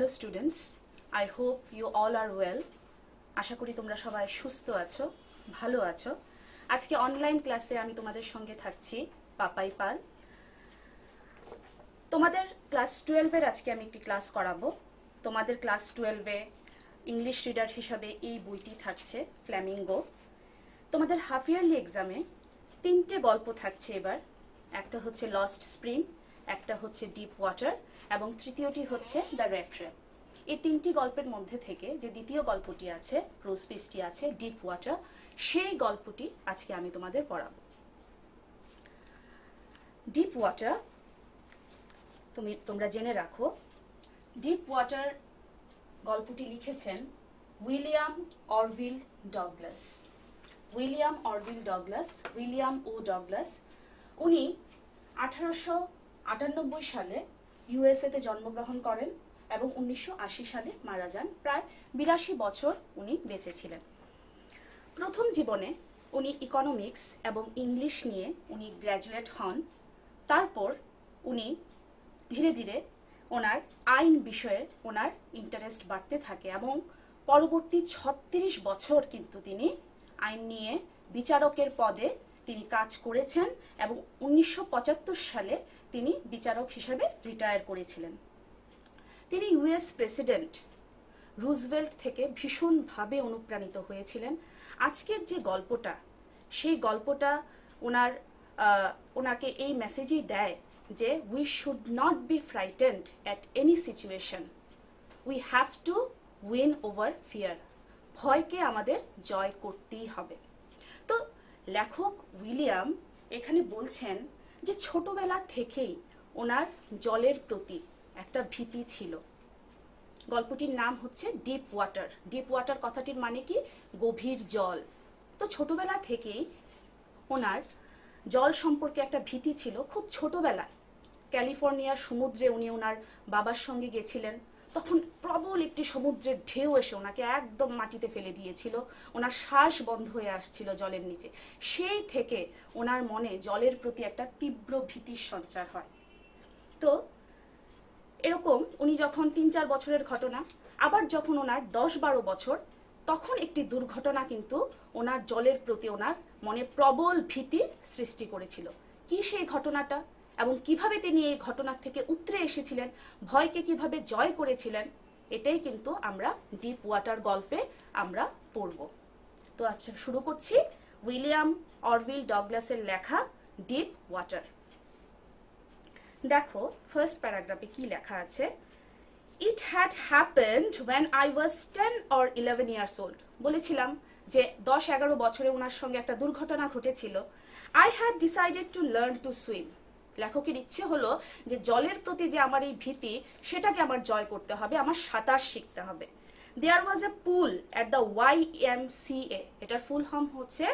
Hello students I hope you all are well আশা করি তোমরা সবাই সুস্থ আছো, ভালো আছো। আজকে অনলাইন ক্লাসে আমি তোমাদের সঙ্গে থাকছি, পাপাই পাল। তোমাদের ক্লাস টুয়েলভের আজকে আমি একটি ক্লাস করাবো। তোমাদের ক্লাস টুয়েলভে ইংলিশ রিডার হিসাবে এই বইটি থাকছে ফ্ল্যামিঙ্গো তোমাদের হাফ ইয়ারলি এক্সামে তিনটে গল্প থাকছে এবার। একটা হচ্ছে লস্ট স্প্রিং একটা হচ্ছে ডিপ ওয়াটার এবং তৃতীয়টি হচ্ছে দ্য রেড ট্র্যাপ এই তিনটি গল্পের মধ্যে থেকে যে দ্বিতীয় গল্পটি আছে রোজ পিসটি আছে ডিপ ওয়াটার সেই গল্পটি আজকে আমি তোমাদের পড়াবো। ডিপ ওয়াটার তুমি, তোমরা জেনে রাখো ডিপ ওয়াটার গল্পটি লিখেছেন William Orville Douglas. William Orville Douglas, William O Douglas, উনি আঠারোশো আটানব্বই সালে ইউএসএতে জন্মগ্রহণ করেন এবং উনিশশো আশি সালে মারা যান। প্রায় বিরাশি বছর উনি বেঁচে ছিলেন। প্রথম জীবনে উনি ইকোনমিক্স এবং ইংলিশ নিয়ে উনি গ্র্যাজুয়েট হন। তারপর উনি ধীরে ধীরে ওনার আইন বিষয়ে ওনার ইন্টারেস্ট বাড়তে থাকে এবং পরবর্তী ছত্রিশ বছর কিন্তু তিনি আইন নিয়ে বিচারকের পদে তিনি কাজ করেছেন এবং উনিশশো পঁচাত্তর সালে তিনি বিচারক হিসেবে রিটায়ার করেছিলেন। তিনি ইউএস প্রেসিডেন্ট রুজভেল্ট থেকে ভীষণভাবে অনুপ্রাণিত হয়েছিলেন। আজকের যে গল্পটা, সেই গল্পটা ওনার ওনাকে এই মেসেজই দেয় যে we should not be frightened at any situation we have to win over fear ভয়কে আমাদের জয় করতেই হবে। তো লেখক উইলিয়াম এখানে বলছেন যে ছোটবেলা থেকেই ওনার জলের প্রতি একটা ভীতি ছিল। গল্পটির নাম হচ্ছে ডিপ ওয়াটার ডিপ ওয়াটার কথাটির মানে কি? গভীর জল। তো ছোটবেলা থেকেই ওনার জল সম্পর্কে একটা ভীতি ছিল। খুব ছোটবেলায় ক্যালিফোর্নিয়ার সমুদ্রে উনি ওনার বাবার সঙ্গে গেছিলেন। তখন প্রবল একটি সমুদ্রের ঢেউ এসে ওনাকে একদম মাটিতে ফেলে দিয়েছিল। ওনার শ্বাস বন্ধ হয়ে আসছিল জলের নিচে। সেই থেকে ওনার মনে জলের প্রতি একটা তীব্র ভীতির সঞ্চার হয়। তো এরকম উনি যখন তিন চার বছরের ঘটনা, আবার যখন ওনার দশ বারো বছর, তখন একটি দুর্ঘটনা কিন্তু ওনার জলের প্রতি ওনার মনে প্রবল ভীতি সৃষ্টি করেছিল। কি সেই ঘটনাটা? এবং কীভাবে তিনি এই ঘটনার থেকে উতরে এসেছিলেন, ভয়কে কীভাবে জয় করেছিলেন, এটাই কিন্তু আমরা ডিপ ওয়াটার গল্পে আমরা পড়ব। তো আচ্ছা শুরু করছি উইলিয়াম অরভিল ডগলাসের লেখা ডিপ ওয়াটার দেখো ফার্স্ট প্যারাগ্রাফে কি লেখা আছে? It had happened when I was ten or eleven years old বলেছিলাম যে দশ এগারো বছরে ওনার সঙ্গে একটা দুর্ঘটনা ঘটেছিল। I had decided to learn to swim লেখকের ইচ্ছে হলো যে জলের প্রতি যে আমার এই ভীতি, সেটাকে আমার জয় করতে হবে, আমার সাঁতার শিখতে হবে। There was a pool at the Y M C A এটার ফুল ফর্ম হচ্ছে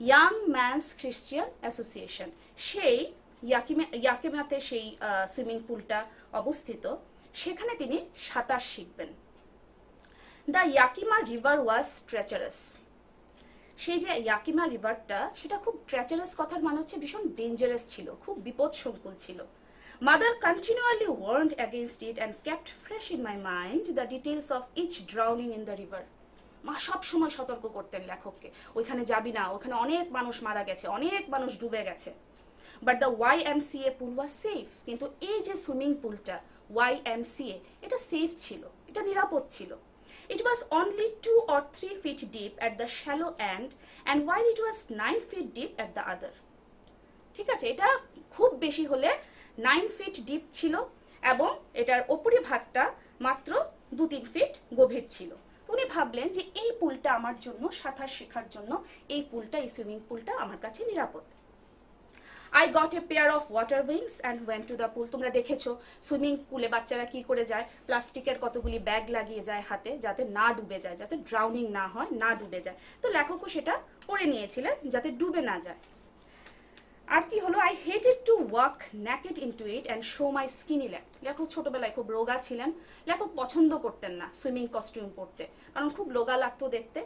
ইয়াং ম্যানস খ্রিস্টিয়ান অ্যাসোসিয়েশন সেই ইয়াকিমাতে সেই সুইমিং পুলটা অবস্থিত, সেখানে তিনি সাঁতার শিখবেন। The Yakima River was treacherous সেই যে ইয়াকিমা রিভারটা, সেটা খুব ট্রেচারাস কথার মানে হচ্ছে ভীষণ ডেঞ্জারাস ছিল, খুব বিপদ সংকুল ছিল। Mother continually warned against it and kept fresh in my mind the details of each drowning in the river মা সব সময় সতর্ক করতেন লেখককে, ওইখানে যাবি না, ওখানে অনেক মানুষ মারা গেছে, অনেক মানুষ ডুবে গেছে। But the Y M C A pool was safe কিন্তু এই যে সুইমিং পুলটা ওয়াই এম সি এ এটা সেফ ছিল, এটা নিরাপদ ছিল। It was only two or three feet deep at the shallow end, and while it was nine feet deep at the other. ঠিক আছে, এটা খুব বেশি হলে নাইন ফিট ডিপ ছিল, এবং এটার ওপরি ভাগটা মাত্র দু তিন ফিট গভীর ছিল উনি ভাবলেন যে এই পুলটা আমার জন্য, সাঁতার শেখার জন্য, এই পুলটা, এই সুইমিং পুলটা আমার কাছে নিরাপদ I got a pair of water wings and went to the pool তোমরা দেখেছ সুইমিং পুলে বাচ্চারা কি করে যায়? প্লাস্টিকের কতগুলি ব্যাগ লাগিয়ে যায় হাতে, যাতে না ডুবে যায়, যাতে ড্রাউনিং না হয়, না ডুবে যায়। তো লেখকও সেটা পরে নিয়েছিলেন, যাতে ডুবে না যায়। আর কি হলো? I hated to walk naked into it and show my skinny land লেখক ছোটবেলায় খুব রোগা ছিলেন। লেখক পছন্দ করতেন না সুইমিং কস্টিউম পরতে, কারণ খুব রোগা লাগতো দেখতে।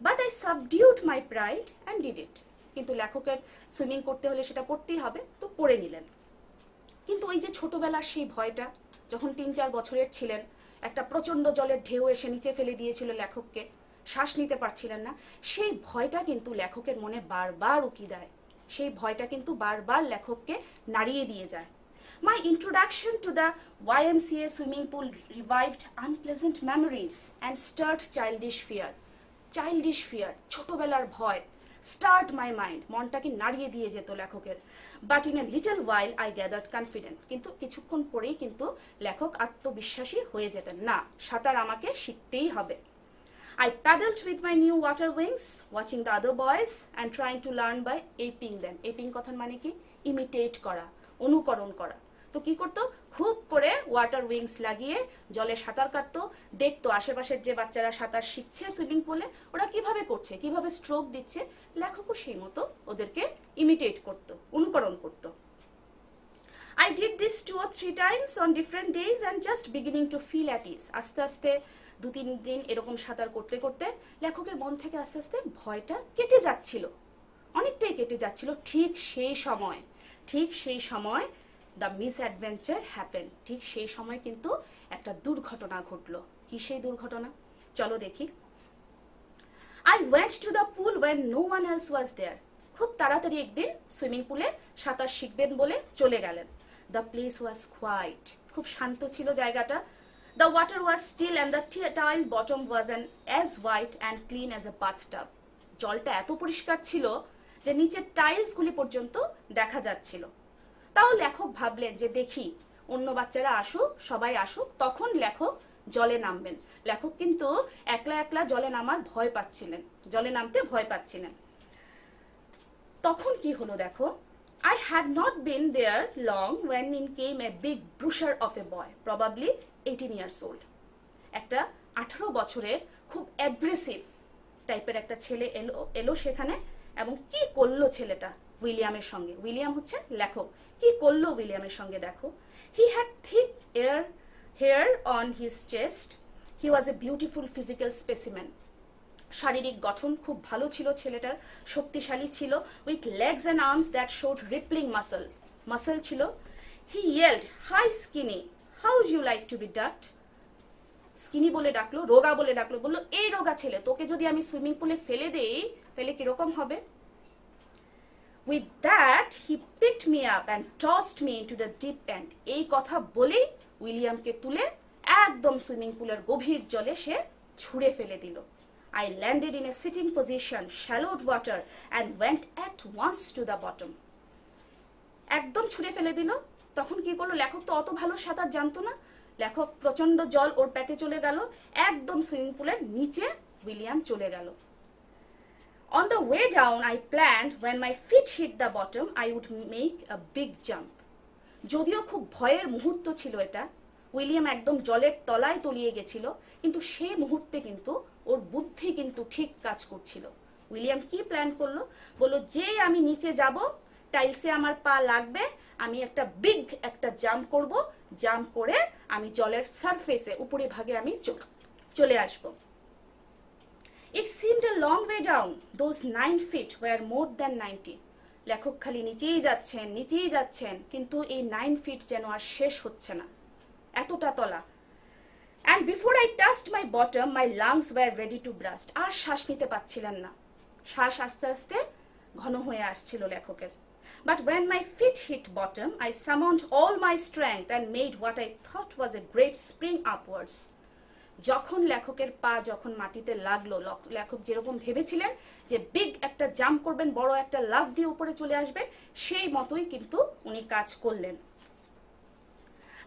But I subdued my pride and did it কিন্তু লেখকের সুইমিং করতে হলে সেটা পড়তেই হবে তো পড়ে নিলেন। কিন্তু ওই যে ছোটবেলার সেই ভয়টা যখন তিন চার বছরের ছিলেন একটা প্রচণ্ড জলের ঢেউ এসে নিচে ফেলে দিয়েছিল লেখককে শ্বাস নিতে পারছিলেন না সেই ভয়টা কিন্তু লেখকের মনে বারবার উকি দেয়। সেই ভয়টা কিন্তু বারবার লেখককে নাড়িয়ে দিয়ে যায়। My introduction to the YMCA swimming pool revived unpleasant memories and stirred childish fear. Childish fear, ছোটবেলার ভয়, stirred মাই মাইন্ড মনটাকে নাড়িয়ে দিয়ে যেত লেখকের। But in a little while I gathered confident কিন্তু কিছুক্ষণ পরেই কিন্তু লেখক আত্মবিশ্বাসী হয়ে যেতেন। না সাঁতার আমাকে শিখতেই হবে। I paddled with my new water wings, watching the other boys and trying to learn by aping them. Aping কথার মানে কি? ইমিটেট করা অনুকরণ করা। তো কি করতো? খুব করে ওয়াটার উইংস লাগিয়ে জলে সাঁতার কাটতো, দেখতো আশেপাশের যে বাচ্চারা সাঁতার শিখছে সুইমিং পুলে ওরা কীভাবে করছে, কীভাবে স্ট্রোক দিচ্ছে, লেখকও সেই মতো ওদেরকে ইমিটেট করতো, অনুকরণ করতো। I did this two or three times on different days and just beginning to feel at ease. আস্তে আস্তে দু তিন দিন এরকম সাঁতার করতে করতে লেখকের মন থেকে আস্তে আস্তে ভয়টা কেটে যাচ্ছিল। অনেকটাই কেটে যাচ্ছিল ঠিক সেই সময়, ঠিক সেই সময় দ্য মিস অ্যাডভেঞ্চার হ্যাপেন। ঠিক সেই সময় কিন্তু একটা দুর্ঘটনা ঘটলো। কি সেই দুর্ঘটনা? চলো দেখি। I went to the pool when no one else was there খুব তাড়াতাড়ি একদিন সুইমিং পুলে সাঁতার শিখবেন বলে চলে গেলেন। দ্য প্লেস ওয়াজ কোয়াইট খুব শান্ত ছিল জায়গাটা। The water was still and the tile bottom was an as white and clean as a bathtub জলটা এত পরিষ্কার ছিল যে নিচের টাইলসগুলি পর্যন্ত দেখা যাচ্ছিল। তাও লেখক ভাবলেন যে দেখি অন্য বাচ্চারা আসুক সবাই আসুক তখন লেখক জলে নামবেন। লেখক কিন্তু একলা একলা জলে নামার ভয় পাচ্ছিলেন জলে নামতে ভয় পাচ্ছিলেন। তখন কি হলো দেখো I had not been there long when in came a big brusher of a boy, probably 18 years old. একটা আঠারো বছরের খুব অ্যাগ্রেসিভ টাইপের একটা ছেলে এলো এলো সেখানে এবং কি করল ছেলেটা উইলিয়ামের সঙ্গে। উইলিয়াম হচ্ছে লেখক। কি করল উইলিয়ামের সঙ্গে দেখো? He had thick air hair on his chest he was a beautiful physical specimen শারীরিক গঠন খুব ভালো ছিল ছেলেটার, শক্তিশালী ছিল with legs and arms that showed rippling muscle muscle ছিল? He yelled hi skinny how you like to be that skinny বলে ডাকলো, রোগা বলে ডাকলো, বলল, এই রোগা ছেলে, তোকে যদি আমি সুইমিং পুলে ফেলে দেই, তাহলে কীরকম হবে? With that he picked me up and tossed me into the deep end এই কথা বলেই উইলিয়ামকে তুলে একদম সুইমিং পুলের গভীর জলে সে ছুঁড়ে ফেলে দিল। I landed in a sitting position, shallowed water, and went at once to the bottom. একদম ছুঁড়ে ফেলে দিল। তখন কি করল? লেখক তো অত ভালো সাঁতার জানতো না। লেখক প্রচণ্ড জল ওর পেটে চলে গেল। একদম সুইমিং পুলের নিচে উইলিয়াম চলে গেল। On the way down, I planned when my feet hit the bottom, I would make a big jump. যদিও খুব ভয়ের মুহূর্ত ছিল এটা উইলিয়াম একদম জলের তলায় তলিয়ে গেছিল কিন্তু সেই মুহূর্তে কিন্তু ওর বুদ্ধি কিন্তু ঠিক কাজ করছিল। উইলিয়াম কি প্ল্যান করল? বলল যে আমি নিচে যাব টাইলসে আমার পা লাগবে আমি একটা বিগ একটা জাম্প করব। জাম্প করে আমি জলের সারফেসে উপরে ভাগে আমি চলে আসব। It seemed a long way down those nine feet were more than ninety লেখক খালি নিচেই যাচ্ছেন নিচেই যাচ্ছেন, কিন্তু এই নাইন ফিট যেন আর শেষ হচ্ছে না। এতটা তলা। And before I touched my bottom my lungs were ready to burst আর শ্বাস নিতে পারছিলেন না। শ্বাস আস্তে আস্তে ঘন হয়ে আসছিল লেখকের। But when my feet hit bottom I summoned all my strength and made what I thought was a great spring upwards যখন লেখকের পা যখন মাটিতে লাগল লেখক যেরকম ভেবেছিলেন যে বিগ একটা জাম্প করবেন, বড় একটা লাভ দিয়ে উপরে চলে আসবেন, সেই মতোই কিন্তু উনি কাজ করলেন।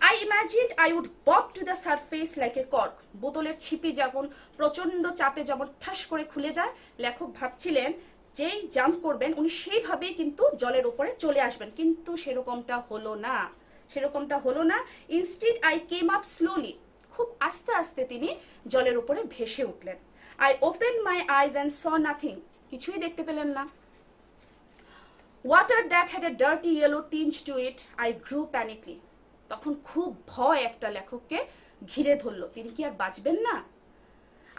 I imagine I would bob to the surface like a cork বোতলের ছিপি যখন প্রচণ্ড চাপে যেমন ঠাস করে খুলে যায়, লেখক ভাবছিলেন যেই জাম্প করবেন, উনি সেইভাবেই কিন্তু জলের উপরে চলে আসবেন। কিন্তু সেরকমটা হলো না। সেরকমটা হলো না। Instead I came up slowly খুব আস্তে আস্তে তিনি জলের উপরে ভেসে উঠলেন। I open my eyes and saw nothing কিছুই দেখতে পেলেন না। Water that had a dirty yellow tinge to it I grew panicky তখন খুব ভয় একটা লেখককে ঘিরে ধরলো। তিনি কি আর বাঁচবেন না?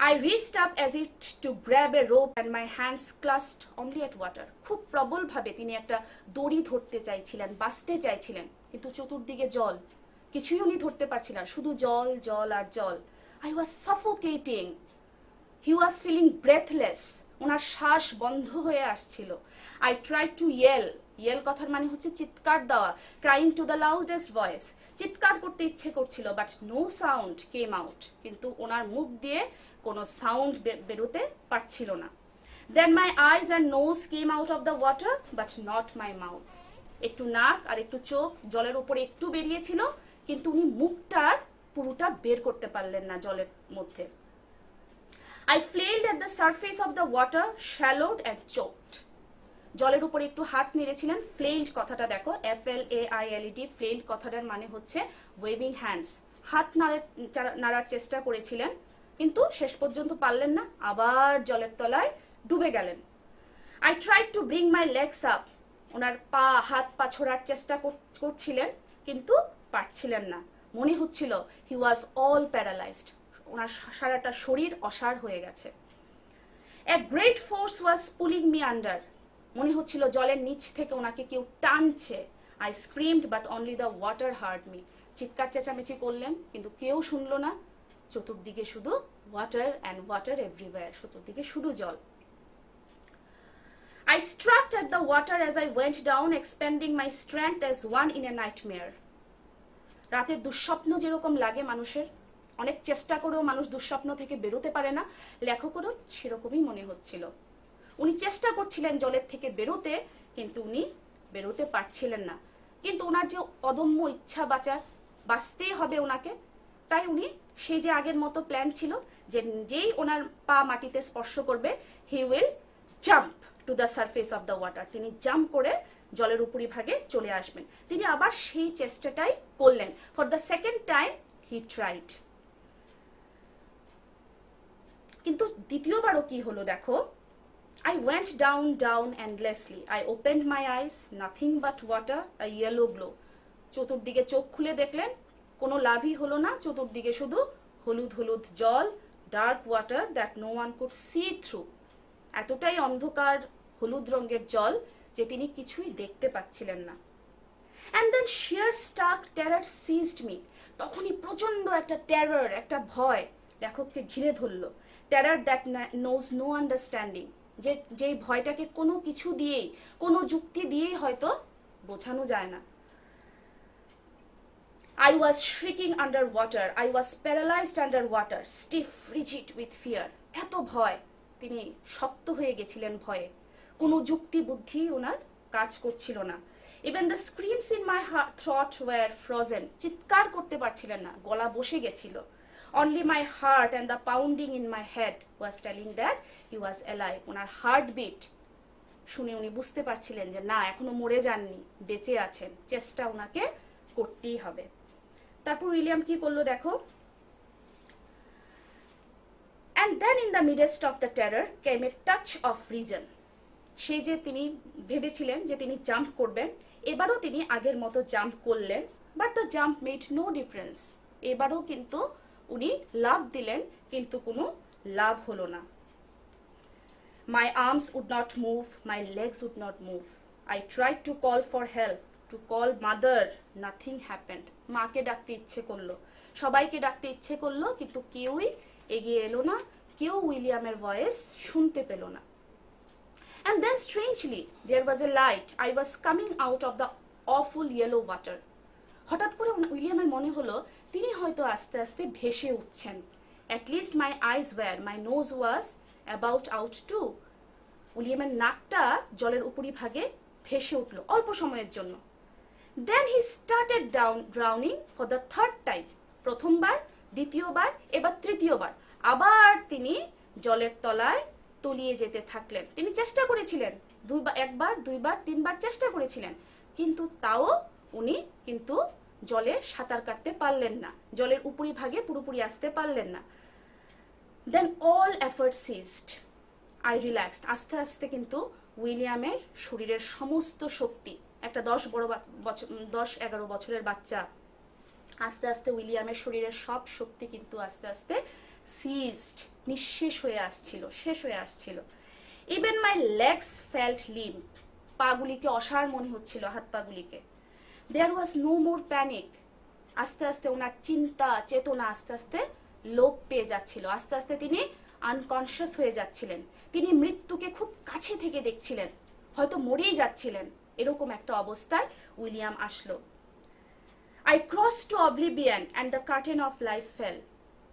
I reached up as it to grab a rope and my hands clutched only at water খুব প্রবলভাবে তিনি একটা দড়ি ধরতে চাইছিলেন, বাঁচতে চাইছিলেন। কিন্তু চতুর্দিকে জল কিছুই উনি ধরতে পারছিল না, শুধু জল জল আর জল। I was suffocating he was feeling breathless ওনার শ্বাস বন্ধ হয়ে আসছিল। I try to yell yell কথার মানে হচ্ছে চিৎকার দেওয়া crying to the loudest voice চিৎকার করতে ইচ্ছে করছিল but no sound came out কিন্তু ওনার মুখ দিয়ে কোনো সাউন্ড বেরোতে পারছিল না। Then my eyes and nose came out of the water but not my mouth একটু নাক আর একটু চোখ জলের উপরে একটু বেরিয়েছিল কিন্তু উনি মুখটার পুরোটা বের করতে পারলেন না জলের মধ্যে। I flailed at the surface of the water swallowed and choked জলের উপর একটু হাত নেড়েছিলেন ফ্লেইল্ড কথাটা দেখো F L A I L D flailed কথাটার মানে হচ্ছে ওয়েভিং হ্যান্ডস হাত নাড়ার চেষ্টা করেছিলেন, কিন্তু শেষ পর্যন্ত পারলেন না, আবার জলের তলায় ডুবে গেলেন। I try to bring my legs up ওনার পা, হাত, পা ছোড়ার চেষ্টা করছিলেন, কিন্তু পারছিলেন না। মনে হচ্ছিল হি ওয়াজ অল প্যারালাইজড ওনার সারাটা শরীর অসার হয়ে গেছে। A great force was pulling me under মনে হচ্ছিল জলের নিচ থেকে ওনাকে কেউ টানছে। I screamed but only the water heard me চিৎকার চেঁচামেচি করলেন কিন্তু কেউ শুনলো না। চতুর্দিকে শুধু ওয়াটার অ্যান্ড ওয়াটার এভরিওয়্যার চতুর্দিকে শুধু জল। I struck at the water as I went down, expending my strength as one in a nightmare. রাতের দুঃস্বপ্ন যেরকম লাগে মানুষের, অনেক চেষ্টা করেও মানুষ দুঃস্বপ্ন থেকে বেরোতে পারে না, লেখকেরও সেরকমই মনে হচ্ছিল। উনি চেষ্টা করছিলেন জলের থেকে বেরোতে, কিন্তু উনি বেরোতে পারছিলেন না। কিন্তু ওনার যে অদম্য ইচ্ছা বাঁচার, বাঁচতেই হবে ওনাকে, তাই উনি সেই যে আগের মতো প্ল্যান ছিল যে যেই ওনার পা মাটিতে স্পর্শ করবে he will jump to the surface of the water তিনি জাম্প করে জলের উপরি ভাগে চলে আসবেন। তিনি আবার সেই চেষ্টাটাই করলেন। For the second time he tried কিন্তু দ্বিতীয়বারও কি হলো দেখো? I went down, down endlessly. I opened my eyes, nothing but water, a yellow glow. চতুর্দিকে চোখ খুলে দেখলেন কোনো লাভই হলো না। চতুর্দিকে শুধু হলুদ হলুদ জল dark water that no one could see through এতটাই অন্ধকার হলুদ রঙের জল যে তিনি কিছুই দেখতে পাচ্ছিলেন না। And then sheer stark terror seized me তখনই প্রচণ্ড একটা টেরার একটা ভয় লেখককে ঘিরে ধরলো। Terror that knows no understanding যে যেই ভয়টাকে কোনো কিছু দিয়েই কোনো যুক্তি দিয়েই হয়তো বোঝানো যায় না। I was shrieking under water. I was paralyzed under water, stiff, rigid with fear. এত ভয়। তিনি শক্ত হয়ে গেছিলেন ভয়ে। কোনো যুক্তি বুদ্ধি ওনার কাজ করছিল না। Even the screams in my throat were frozen চিৎকার করতে পারছিলেন না, গলা বসে গেছিল। Only my heart and the pounding in my head was telling that he was alive owner heart beat শুনে উনি বুঝতে পারছিলেন যে, না, এখনও মরে যাননি, বেঁচে আছেন। চেষ্টা ওনাকে করতেই হবে। তারপর উইলিয়াম কি করল দেখো? And then in the midst of the terror came a touch of reason সেই যে তিনি ভেবেছিলেন যে তিনি জাম্প করবেন, এবারও তিনি আগের মতো জাম্প করলেন but the jump made no difference এবারও কিন্তু উনি লাভ দিলেন, কিন্তু কোনো লাভ হলো না। My arms would not move my legs would not move I try to call for help to call mother nothing happened মাকে ডাকতে ইচ্ছে করল। সবাইকে ডাকতে ইচ্ছে করল, কিন্তু কেউই এগিয়ে এলো না। কেউ উইলিয়ামের ভয়েস শুনতে পেল না। And then strangely there was a light I was coming out of the awful yellow water হঠাৎ করে উইলিয়ামের মনে হলো, তিনি হয়তো আস্তে আস্তে ভেসে উঠছেন। At least my eyes were my nose was about out too উইলিয়ামের নাকটা জলের উপরি ভাগে ভেসে উঠল অল্প সময়ের জন্য। Then he started down drowning for the third time প্রথমবার, দ্বিতীয়বার, এবার তৃতীয়বার। আবার তিনি জলের তলায় তলিয়ে যেতে থাকলেন। তিনি চেষ্টা করেছিলেন, দুইবার, একবার, দুইবার, তিনবার চেষ্টা করেছিলেন। কিন্তু তাও উনি কিন্তু জলে সাঁতার কাটতে পারলেন না, জলের উপরি ভাগে পুরোপুরি আসতে পারলেন না। Then all effort ceased I relaxed আস্তে আস্তে কিন্তু উইলিয়ামের শরীরের সমস্ত শক্তি, একটা দশ বড় বছর দশ এগারো বছরের বাচ্চা, আস্তে আস্তে উইলিয়ামের শরীরের সব শক্তি কিন্তু আস্তে আস্তে সিজড নিঃশেষ হয়ে আসছিল, শেষ হয়ে আসছিল। Even my legs felt limp পাগুলিকে অসার মনে হচ্ছিল, হাত পাগুলিকে। There was no more panic আস্তে আস্তে ওনার চিন্তা, চেতনা আস্তে আস্তে লোপ পেয়ে যাচ্ছিল। আস্তে আস্তে তিনি আনকনসিয়াস হয়ে যাচ্ছিলেন। তিনি মৃত্যুকে খুব কাছে থেকে দেখছিলেন। হয়তো মরেই যাচ্ছিলেন। এরকম একটা অবস্থায় উইলিয়াম আসলো। I cross to oblivion and the curtain of life fell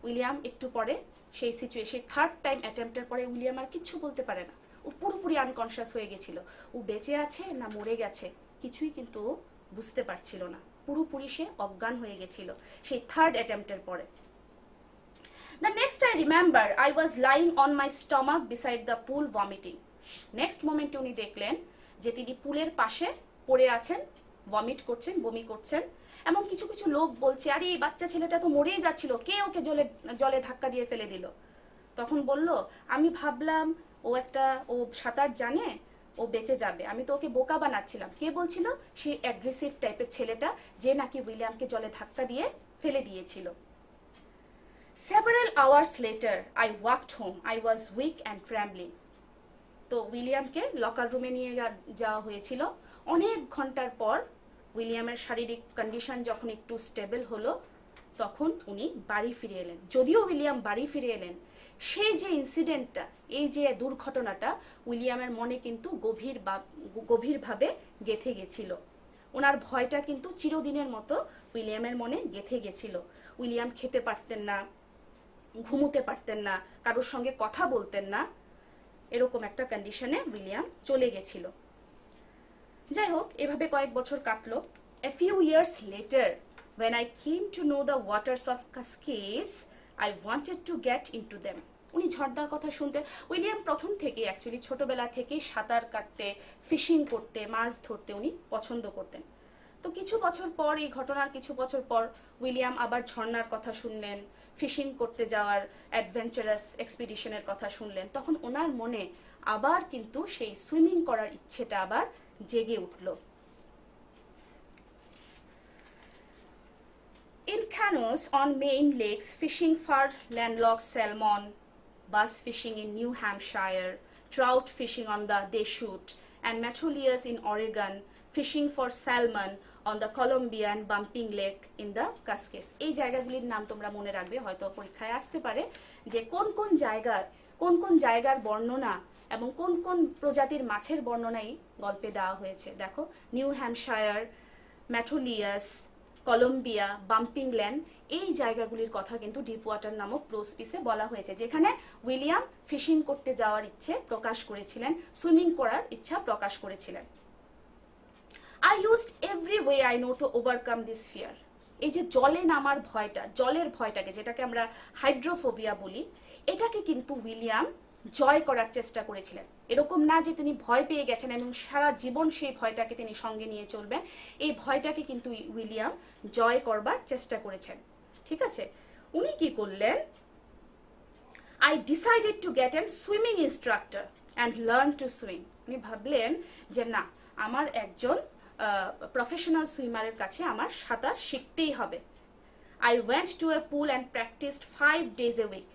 William একটু পরে সেই সিচুয়েশন থার্ড টাইম অ্যাটেম্পটের পরে উইলিয়াম আর কিচ্ছু বলতে পারে না। ও পুরোপুরি আনকনসিয়াস হয়ে গেছিল। ও বেঁচে আছে না মরে গেছে কিছুই কিন্তু ও বুঝতে পারছিল না। পুরোপুরি সে অজ্ঞান হয়ে গেছিল সেই থার্ড অ্যাটেম্পটের পরে। The next I remember I was lying on my stomach beside the pool vomiting next মোমেন্টে উনি দেখলেন যে তিনি পুলের পাশে পড়ে আছেন ভমিট করছেন, বমি করছেন। এবং কিছু কিছু লোক বলছে, আরে, এই বাচ্চা ছেলেটা তো মরেই যাচ্ছিল। কে ওকে জলে জলে ধাক্কা দিয়ে ফেলে দিল? তখন বলল, আমি ভাবলাম ও একটা, ও সাঁতার জানে, ও বেঁচে যাবে। আমি তো ওকে বোকা বানাচ্ছিলাম। কে বলছিল? সে অ্যাগ্রেসিভ টাইপের ছেলেটা, যে নাকি উইলিয়ামকে জলে ধাক্কা দিয়ে ফেলে দিয়েছিল। Several hours later I walked home I was weak and trembling তো উইলিয়ামকে লকার রুমে নিয়ে যাওয়া হয়েছিল। অনেক ঘণ্টার পর উইলিয়ামের শারীরিক কন্ডিশন যখন একটু স্টেবল হলো, তখন উনি বাড়ি ফিরে এলেন। যদিও উইলিয়াম বাড়ি ফিরে এলেন, সেই যে ইনসিডেন্টটা এই যে দুর্ঘটনাটা, উইলিয়ামের মনে কিন্তু গভীর গভীরভাবে গেথে গেছিল। ওনার ভয়টা কিন্তু চিরদিনের মতো উইলিয়ামের মনে গেথে গেছিল। উইলিয়াম খেতে পারতেন না, ঘুমোতে পারতেন না, কারোর সঙ্গে কথা বলতেন না, এরকম একটা কন্ডিশনে উইলিয়াম চলে গেছিল। যাই হোক এভাবে কয়েক বছর কাটলো। A few years later when I came to know the waters of Cascades, I wanted to get into them. উনি ঝর্ণার কথা শুনতে উইলিয়াম প্রথম থেকে অ্যাকচুয়ালি ছোটবেলা থেকে সাঁতার কাটতে ফিশিং করতে মাছ ধরতে উনি পছন্দ করতেন। তো কিছু বছর পর এই ঘটনার কিছু বছর পর উইলিয়াম আবার ঝর্ণার কথা শুনলেন ফিশিং করতে যাওয়ার অ্যাডভেঞ্চারাস এক্সপিডিশনের কথা শুনলেন। তখন ওনার মনে আবার কিন্তু সেই সুইমিং করার ইচ্ছেটা আবার জেগে উঠল। In canoes on Maine lakes fishing for landlock salmon bass fishing in New Hampshire trout fishing on the Deschutes and Metolius in Oregon fishing for salmon on the Columbian Bumping Lake in the Cascades এই জায়গাগুলির নাম তোমরা মনে রাখবে, হয়তো পরীক্ষায় আসতে পারে, যে কোন কোন জায়গার কোন কোন জায়গার বর্ণনা এবং কোন কোন প্রজাতির মাছের বর্ণনাই গল্পে দেওয়া হয়েছে? দেখো, New Hampshire Metolius Columbia, Bumping Land এই জায়গাগুলির কথা কিন্তু ডিপ ওয়াটার নামক প্রোস পিসে বলা হয়েছে, যেখানে উইলিয়াম ফিশিং করতে যাওয়ার ইচ্ছে প্রকাশ করেছিলেন, সুইমিং করার ইচ্ছা প্রকাশ করেছিলেন। I used every way I know to overcome this fear এই যে জলে নামার ভয়টা, জলের ভয়টাকে, যেটাকে আমরা হাইড্রোফোবিয়া বলি, এটাকে কিন্তু উইলিয়াম জয় করার চেষ্টা করেছিলেন। এরকম না যে তিনি ভয় পেয়ে গেছেন এবং সারা জীবন সেই ভয়টাকে তিনি সঙ্গে নিয়ে চলবেন। এই ভয়টাকে কিন্তু উইলিয়াম জয় করবার চেষ্টা করেছেন। ঠিক আছে? উনি কি করলেন? I decided to get an swimming instructor and learn to swim উনি ভাবলেন যে, না, আমার একজন প্রফেশনাল সুইমারের কাছে আমার সাঁতার শিখতেই হবে। I went to a pool and practised five days a week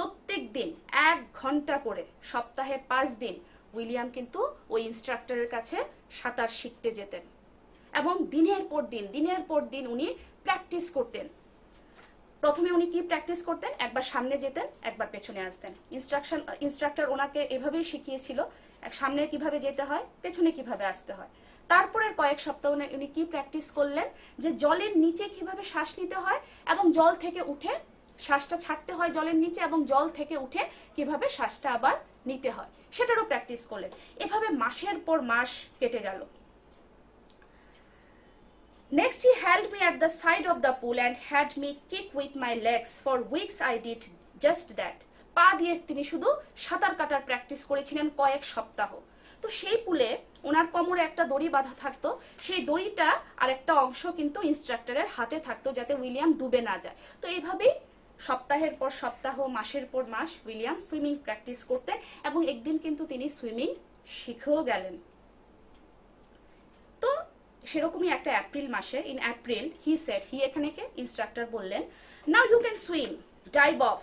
প্রত্যেক দিন এক ঘণ্টা করে, সপ্তাহে পাঁচ দিন উইলিয়াম কিন্তু ওই ইনস্ট্রাক্টরের কাছে সাঁতার শিখতে যেতেন। এবং দিনের পর দিন, দিনের পর দিন উনি প্র্যাকটিস করতেন। প্রথমে উনি কি প্র্যাকটিস করতেন? একবার সামনে যেতেন, একবার পেছনে আসতেন। ইনস্ট্রাকশন ইনস্ট্রাক্টর ওনাকে এভাবেই শিখিয়েছিল সামনে কীভাবে যেতে হয়, পেছনে কীভাবে আসতে হয়। তারপরের কয়েক সপ্তাহ উনি কি প্র্যাকটিস করলেন? যে জলের নিচে কীভাবে শ্বাস নিতে হয় এবং জল থেকে উঠে শ্বাসটা ছাড়তে হয় জলের নিচে এবং জল থেকে উঠে কীভাবে শ্বাসটা আবার নিতে হয় সেটারও প্র্যাকটিস করলেন। এভাবে মাসের পর মাস কেটে গেল। Next, he held me at the side of the pool and had me kick with my legs. For weeks, I did just that. পা দিয়ে তিনি শুধু সাঁতার কাটার প্র্যাকটিস করেছিলেন কয়েক সপ্তাহ। তো সেই পুলে ওনার কোমরে একটা দড়ি বাঁধা থাকতো। সেই দড়িটা আর একটা অংশ কিন্তু ইনস্ট্রাক্টরের হাতে থাকতো যাতে উইলিয়াম ডুবে না যায়। তো এইভাবেই সপ্তাহের পর সপ্তাহ, মাসের পর মাস উইলিয়াম সুইমিং প্র্যাকটিস করতেন এবং একদিন কিন্তু তিনি সুইমিং শিখেও গেলেন। তো সেরকমই একটা এপ্রিল মাসে in April he set he এখানে কে ইনস্ট্রাক্টর বললেন now you can swim dive off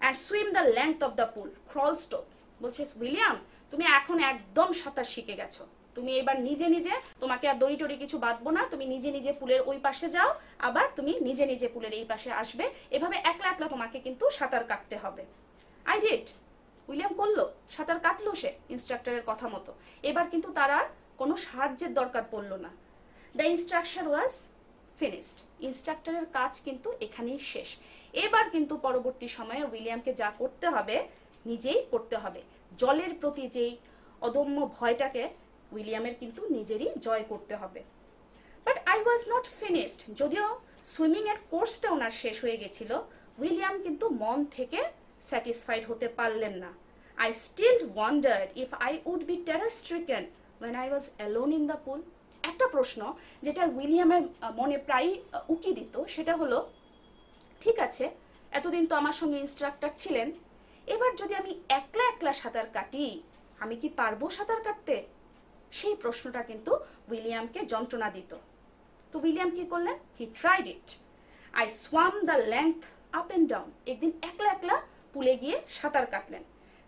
and swim the length of the pool crawl stroke বলছে, উইলিয়াম, তুমি এখন একদম সাঁতার শিখে গেছো। তুমি এবার নিজে নিজে তোমাকে আর দড়ি টড়ি কিছু বাঁধবো না, তুমি নিজে নিজে পুলের ওই পাশে যাও, আবার তুমি নিজে নিজে পুলের এই পাশে আসবে। এভাবে একলা একলা তোমাকে কিন্তু সাঁতার কাটতে হবে। আই ডিড উইলিয়াম করল, সাঁতার কাটলো সে ইনস্ট্রাক্টরের কথা মতো। এবার কিন্তু তার আর কোনো সাহায্যের দরকার পড়ল না। দ্য ইনস্ট্রাকশন ওয়াজ ফিনিশড ইনস্ট্রাক্টরের কাজ কিন্তু এখানেই শেষ। এবার কিন্তু পরবর্তী সময়ে উইলিয়ামকে যা করতে হবে, নিজেই করতে হবে। জলের প্রতি যেই অদম্য ভয়টাকে উইলিয়ামের কিন্তু নিজেরই জয় করতে হবে। But I was not finished যদিও সুইমিং এর কোর্সটা ওনার শেষ হয়ে গেছিল, উইলিয়াম কিন্তু মন থেকে স্যাটিসফাইড হতে পারলেন না। I still wonder if I would be terror stricken when I was alone in the pool একটা প্রশ্ন যেটা উইলিয়ামের মনে প্রায়ই উকি দিত, সেটা হলো, ঠিক আছে, এতদিন তো আমার সঙ্গে ইনস্ট্রাক্টর ছিলেন। এবার যদি আমি একলা একলা সাঁতার কাটি, আমি কি পারব সাঁতার কাটতে? সেই প্রশ্নটা কিন্তু উইলিয়ামকে যন্ত্রণা দিত। তো উইলিয়াম কি করলেন? He tried it I swam the length up end down একদিন একলা একলা পুলে গিয়ে সাঁতার কাটলেন।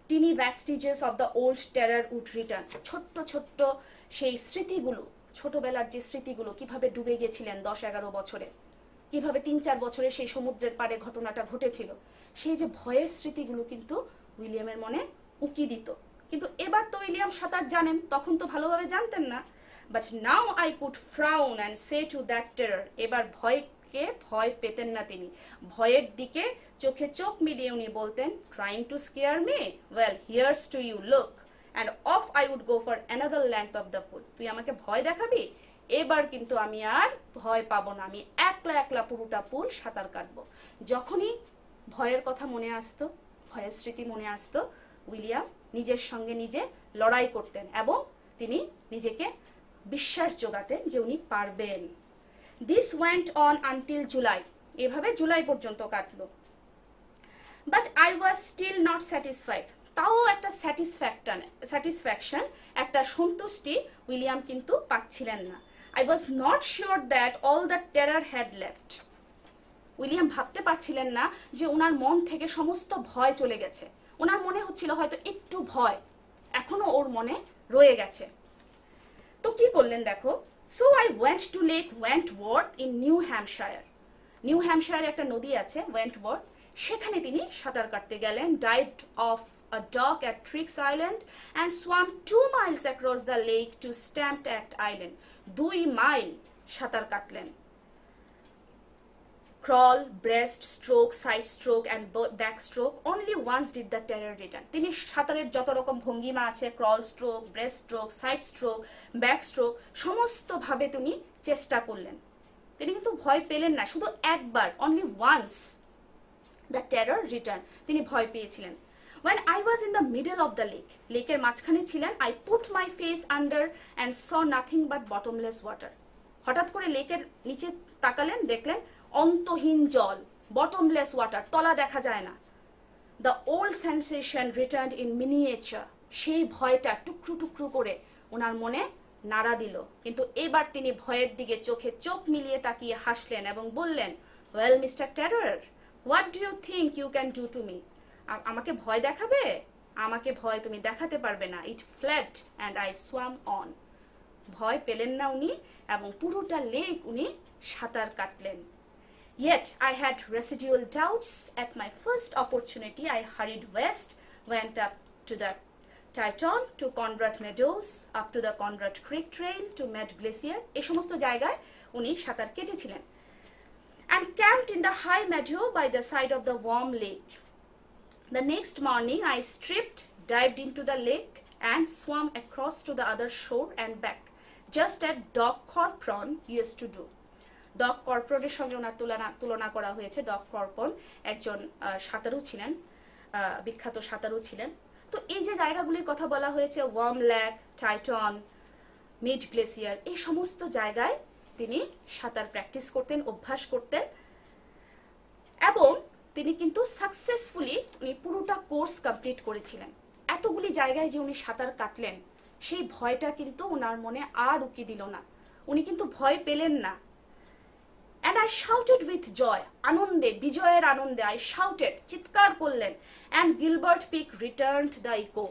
Tiny vestiges of the old terror would return ছোট্ট ছোট্ট সেই স্মৃতিগুলো, ছোটবেলার যে স্মৃতিগুলো, কীভাবে ডুবে গেছিলেন দশ, এগারো বছরে? কীভাবে তিন, চার বছরে সেই সমুদ্রের পাড়ে ঘটনাটা ঘটেছিল? সেই যে ভয়ের স্মৃতিগুলো কিন্তু উইলিয়ামের মনে উকি দিত। কিন্তু এবার তো উইলিয়াম সাঁতার জানেন, তখন তো ভালোভাবে জানতেন না। But now I could frown and say to that terror এবার ভয়কে ভয় পেতেন না তিনি। ভয়ের দিকে চোখে চোখ মিলিয়ে উনি বলতেন trying to scare me well here's to you look and off I would go for another length of the pool তুই আমাকে ভয় দেখাবি? এবার কিন্তু আমি আর ভয় পাবো না। আমি একলা একলা পুরোটা পুল সাঁতার কাটবো। যখনই ভয়ের কথা মনে আসতো, ভয়ের স্মৃতি মনে আসতো উইলিয়াম নিজের সঙ্গে নিজে লড়াই করতেন এবং তিনি নিজেকে বিশ্বাস যোগাতেন যে উনি পারবেন। This went on until July এভাবে জুলাই পর্যন্ত কাটলো। But I was still not satisfied তাও একটা স্যাটিসফ্যাকশন স্যাটিসফ্যাকশন একটা সন্তুষ্টি উইলিয়াম কিন্তু পাচ্ছিলেন না। I was not sure that all the terror had left William ভাবতে পারছিলেন না যে ওনার মন থেকে সমস্ত ভয় চলে গেছে। ওনার মনে হচ্ছিল হয়তো একটু ভয়। এখনও ওর মনে রয়ে গেছে। তো কি করলেন দেখো? So I went to Lake Wentworth in New Hampshire New হ্যাম্পশায়ারে একটা নদী আছে ওয়েন্ট ওয়ার্থ সেখানে তিনি সাঁতার কাটতে গেলেন dive off a dock at Trix Island and swam two miles across the lake to Stamped Act Island. দুই মাইল সাঁতার কাটলেন। Crawl breast stroke side stroke and back stroke only once did the terror return তিনি সাঁতারের যত রকম ভঙ্গিমা আছে crawl stroke breast stroke side stroke back stroke সমস্তভাবে তিনি চেষ্টা করলেন। তিনি কিন্তু ভয় পেলেন না শুধু একবার only once the terror return তিনি ভয় পেয়েছিলেন। When I was in the middle of the lake, lake এর মাঝখানে ছিলেন I put my face under and saw nothing but bottomless water. হঠাৎ করে লেকের নিচে তাকালেন দেখলেন অন্তহীন জল বটমলেস ওয়াটার তলা দেখা যায় না। The old sensation return in miniature সেই ভয়টা টুকরো টুকরো করে ওনার মনে নাড়া দিল। কিন্তু এবার তিনি ভয়ের দিকে চোখে চোখ মিলিয়ে তাকিয়ে হাসলেন এবং বললেন well mister terror what do you think you can do to me আমাকে ভয় দেখাবে? আমাকে ভয় তুমি দেখাতে পারবে না। It flat and I swam on ভয় পেলেন না উনি এবং পুরোটা লেক উনি সাঁতার কাটলেন। Yet I had residual doubts. At my first opportunity, I hurried west, went up to the Titon, to Conrad Meadows, up to the Conrad Creek Trail, to Med Glacier. এই সমস্ত জায়গায় উনি সাঁতার কেটেছিলেন and camped in the high meadow by the side of the warm lake. The next morning, I stripped, dived into the lake, and swam across to the other shore and back, just as Doc Corpron used to do. Doc কর্পোরেটের সঙ্গে ওনার তুলনা তুলনা করা হয়েছে। Doc কর্পন একজন সাঁতারু ছিলেন বিখ্যাত সাঁতারু ছিলেন। তো এই যে জায়গাগুলির কথা বলা হয়েছে, Warm Lake, Tieton, Meade Glacier, এই সমস্ত জায়গায় তিনি সাঁতার প্র্যাকটিস করতেন, অভ্যাস করতেন। এবং তিনি কিন্তু সাকসেসফুলি উনি পুরোটা কোর্স কমপ্লিট করেছিলেন। এতগুলি জায়গায় যে উনি সাঁতার কাটলেন, সেই ভয়টা কিন্তু ওনার মনে আর উকি দিল না। উনি কিন্তু ভয় পেলেন না। And I shouted with joy আনন্দে, বিজয়ের আনন্দে আই শাউটেড চিৎকার করলেন। And Gilbert Peak return the echo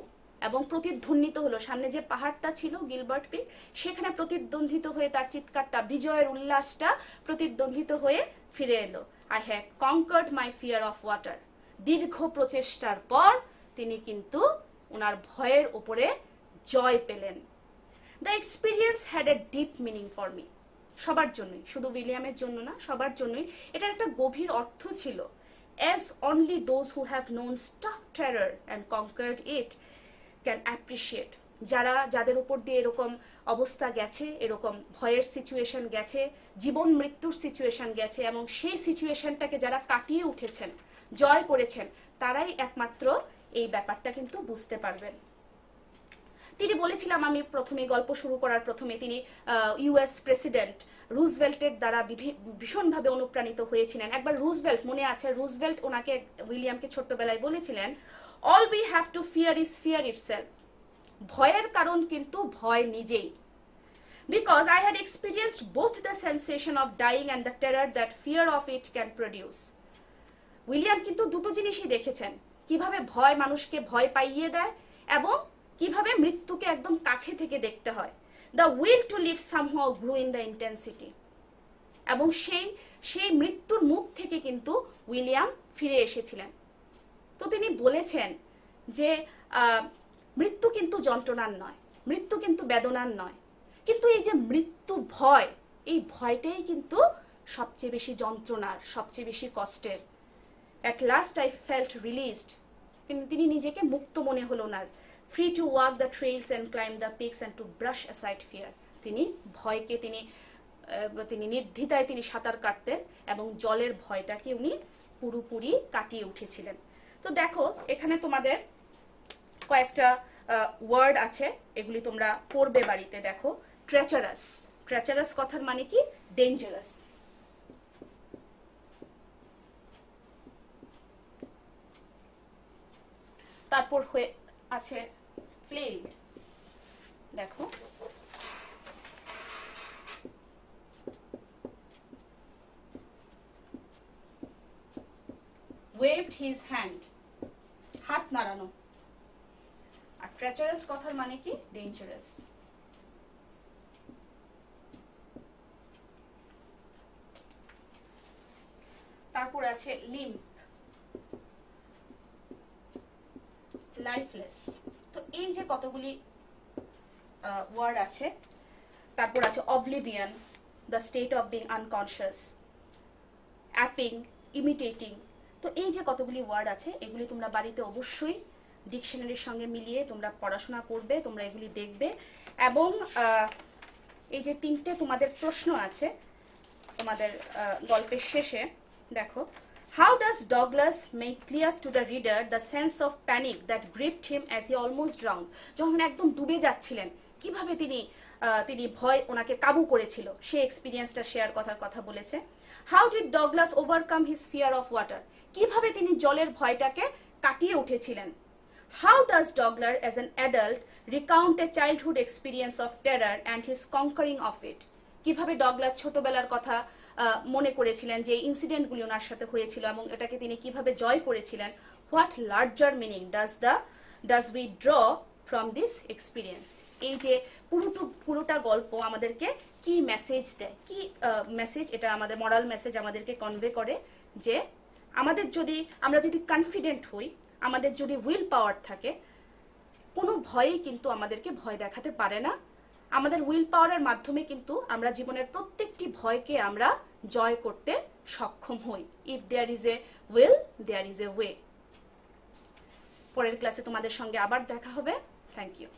এবং প্রতিধ্বনিত হলো, সামনে যে পাহাড়টা ছিল গিলবার্ট পিক সেখানে প্রতিদ্বন্দ্বিত হয়ে তার চিৎকারটা, বিজয়ের উল্লাসটা প্রতিদ্বন্দ্বিত হয়ে ফিরে এলো। I have conquered my fear of water দীর্ঘ প্রচেষ্টার পর তিনি কিন্তু ওনার ভয়ের উপরে জয় পেলেন। The experience had a deep meaning for me সবার জন্যই, শুধু উইলিয়ামের জন্য না, সবার জন্যই। এটার একটা গভীর অর্থ ছিল as only those who have known stark terror and conquered it can appreciate যারা, যাদের উপর দিয়ে এরকম অবস্থা গেছে, এরকম ভয়ের সিচুয়েশন গেছে, জীবন মৃত্যুর সিচুয়েশন গেছে, এবং সেই সিচুয়েশনটাকে যারা কাটিয়ে উঠেছেন, জয় করেছেন, তারাই একমাত্র এই ব্যাপারটা কিন্তু বুঝতে পারবেন। তিনি বলেছিলাম, আমি প্রথমে গল্প শুরু করার প্রথমে তিনি ইউএস প্রেসিডেন্ট রুজভেল্টের দ্বারা ভীষণভাবে অনুপ্রাণিত হয়েছিলেন। একবার রুজভেল্ট মনে আছে? রুজভেল্ট ওনাকে, উইলিয়ামকে ছোট্টবেলায় বলেছিলেন all we have to fear is fear itself ভয়ের কারণ কিন্তু ভয় নিজেই। Because I had experienced both the sensation of dying and the terror that fear of it can produce William কিন্তু দুটো জিনিসই দেখেছেন। কীভাবে ভয় মানুষকে ভয় পাইয়ে দেয় এবং কীভাবে মৃত্যুকে একদম কাছে থেকে দেখতে হয়? The will to live some somehow grow in the intensity এবং সেই সেই মৃত্যুর মুখ থেকে কিন্তু উইলিয়াম ফিরে এসেছিলেন। তো তিনি বলেছেন যে মৃত্যু কিন্তু যন্ত্রণার নয়, মৃত্যু কিন্তু বেদনার নয়। কিন্তু এই যে মৃত্যু ভয়, এই ভয়টাই কিন্তু সবচেয়ে বেশি যন্ত্রণার, সবচেয়ে বেশি কষ্টের। At last I felt released তিনি নিজেকে মুক্ত মনে হলো ওনার free to walk the trails and climb the peaks and to brush aside fear তিনি ভয়কে, তিনি তিনি নির্দ্বিধায় তিনি সাঁতার কাটতেন এবং জলের ভয়টাকে উনি পুরোপুরি কাটিয়ে উঠেছিলেন। তো দেখো, এখানে তোমাদের কয়েকটা ওয়ার্ড আছে, এগুলি তোমরা পড়বে বাড়িতে, দেখো। ট্রেচারাস ট্রেচারাস কথার মানে কি? ডেঞ্জারাস তারপর হয়ে আছে ফ্লেইড। দেখো। Waved his hand. হাত নাড়ানো। আর ট্রেচারাস কথার মানে কি? ডেঞ্জারাস তারপর আছে লিম্প লাইফলেস তো এই যে কতগুলি ওয়ার্ড আছে, তারপর আছে oblivion the state of being unconscious aping imitating তো এই যে কতগুলি ওয়ার্ড আছে, এগুলি তোমরা বাড়িতে অবশ্যই ডিকশনারির সঙ্গে মিলিয়ে তোমরা পড়াশোনা করবে, তোমরা এগুলি দেখবে এবং এই যে তিনটে তোমাদের প্রশ্ন আছে তোমাদের গল্পের শেষে, দেখো। How does Douglas make clear to the reader the sense of panic that gripped him as he almost drown যখন একদম ডুবে যাচ্ছিলেন কীভাবে তিনি তিনি ভয় ওনাকে কাবু করেছিল? সেই এক্সপিরিয়েন্সটা শেয়ার করার কথা বলেছে। How did Douglas overcome his fear of water কীভাবে তিনি জলের ভয়টাকে কাটিয়ে উঠেছিলেন? How does Dogler, as an adult, recount a childhood experience of terror and his conquering of it? কীভাবে ডগলাস ছোটবেলার কথা মনে করেছিলেন যে ইনসিডেন্টগুলি ওনার সাথে হয়েছিল এবং এটাকে তিনি কীভাবে জয় করেছিলেন what larger meaning does the does we draw from this experience এই যে পুরোটু, পুরোটা গল্প আমাদেরকে কি মেসেজ দেয়, কি মেসেজ এটা আমাদের মরাল মেসেজ আমাদেরকে কনভে করে যে আমাদের যদি, আমরা যদি কনফিডেন্ট হই, আমাদের যদি উইল পাওয়ার থাকে, কোনো ভয়ই কিন্তু আমাদেরকে ভয় দেখাতে পারে না। আমাদের উইল পাওয়ারের মাধ্যমে কিন্তু আমরা জীবনের প্রত্যেকটি ভয়কে আমরা জয় করতে সক্ষম হই। If there is a will there is a way পরের ক্লাসে তোমাদের সঙ্গে আবার দেখা হবে। Thank you